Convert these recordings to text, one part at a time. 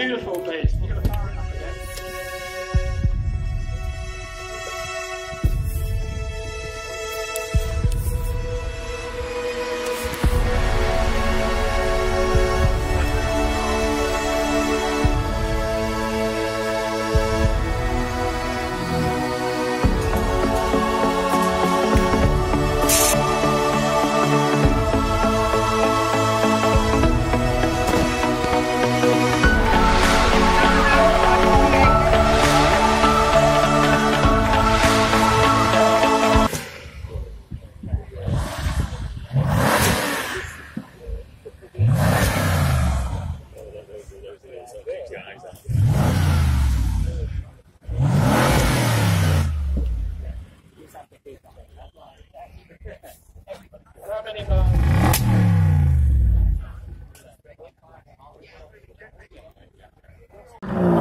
beautiful baby.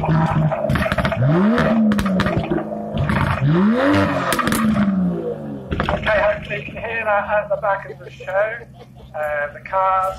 Okay, hopefully you can hear that at the back of the show. Uh, the cars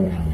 Amen.